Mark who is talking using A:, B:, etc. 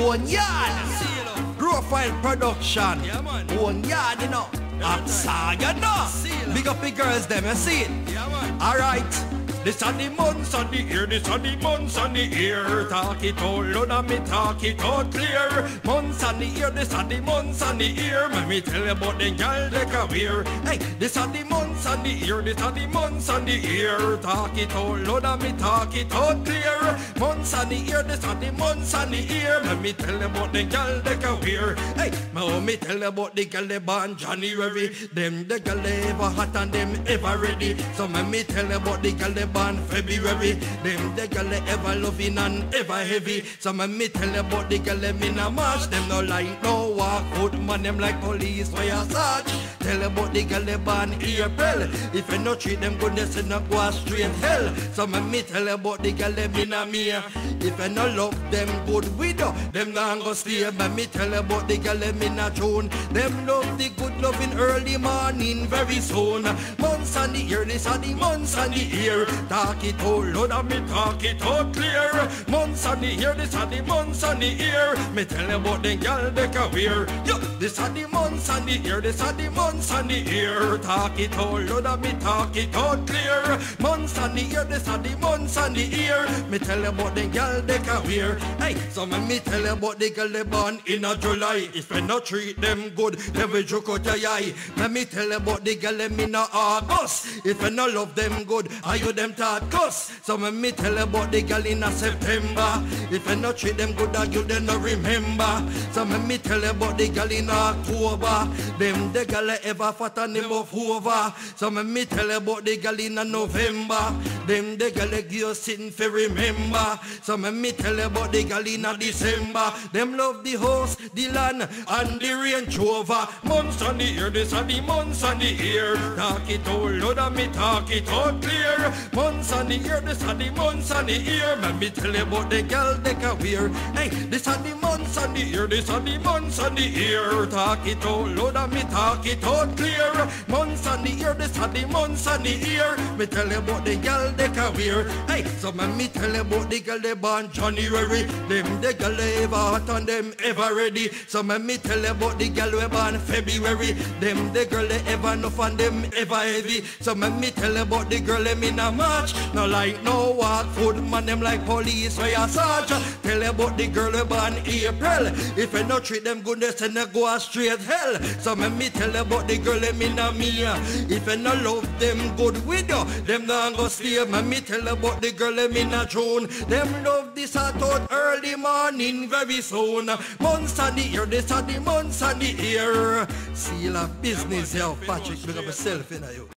A: One yard. Profile production. One yard, you know. You know. Big up the girls, them, you see it.
B: Yeah, man. This are the months on the ear, this are the months on the ear. Talk it all, Lord, and me talk it all clear. Months on the ear, this are the months on the ear. Let me tell you about the girl they can wear. Hey, this are the months on the ear, this are the months on the ear. Talk it all, Lord, and me talk it all clear. Months on the ear, this are the months on the ear. Let me tell you about the girl they can wear. Hey, me me tell you about the girl they born January. Them the girl they ever hot and them ever ready. So me me tell you about the girl they born February. Them the girl ever loving and ever heavy. So me me tell about the girl in a march. Them no like no walk out man. Them like police fire search. Tell about the girl born April. If you no treat them good, they send no go straight hell. So me me tell about the girl in a May. If you no love them good widow, them not go stay. But me tell about the girl them in a June. Them love the good loving early morning very soon. Months on the ear, this are the months on the ear. Talk it all, Lord, and me talk it all clear. Months on the ear, this are the months on the ear. Me tell about the girl they can wear. Yo, this are the months on the ear, this are the months on the ear. Talk it all, Lord, and me talk it all clear. Months on the ear, this are the months on the ear. Me tell about the girl they can wear. Hey, so me me tell you about the girl they born in a July. If you not treat them good, they will joke out your eye. Let me tell you about the girl them in a August. If you not love them good, are you them thought cuss? So me me tell you about the girl in a September. If you not treat them good, are you them not remember? So me me tell you about the girl in October. Them the girl ever fat and them off over. So me me tell you about the girl in a November. Them the girl give you sitting for remember. So me me tell you about the girl in December. Them love the horse, the land, and the Range Rover. Months on the ear, this are the months on the ear. Talk it all, Lord, and me talk it all clear. Months on the ear, this are the months on the ear. Let me tell you about the girl they can wear. Hey, this are the months on the ear, this are the months on the ear. Talk it all, Lord, and me talk it all clear. Months on the ear, this are the months on the ear. Me tell you about the girl they can wear. Hey, so me me tell you about the girl they born January. Them the girl they ever hot and them ever ready. So me me tell you about the girl we born February. Them the girl they ever enough and them ever heavy. So me me tell you about the girl them in a march. No like no walk food man them like police or a search. Tell you about the girl we born April. If you not treat them good, they say they go straight hell. So me me tell you about the girl them in a May. If you not love them good widow, them not go stay. Me me tell about the girl them in a June. Them love this out early morning very soon. Months on the ear, this are the months on the ear. Seal of business, yo. Patrick, big up yourself, you know you.